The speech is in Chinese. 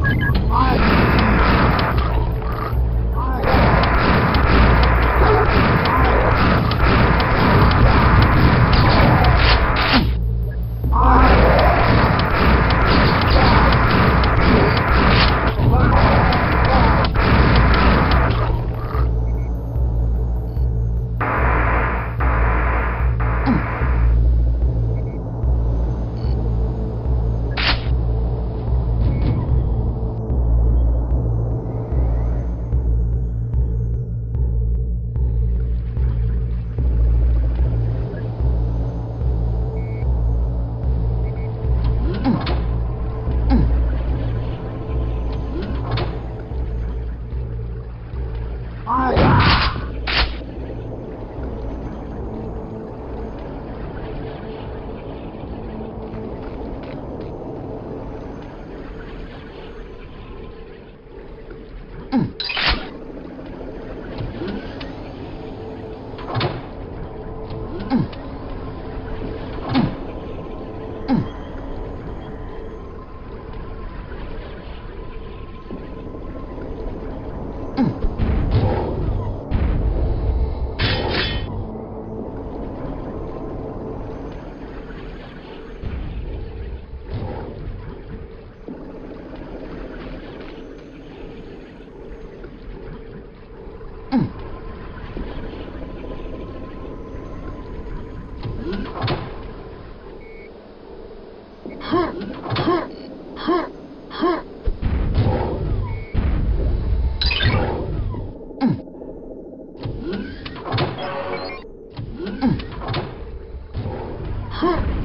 Why? 哼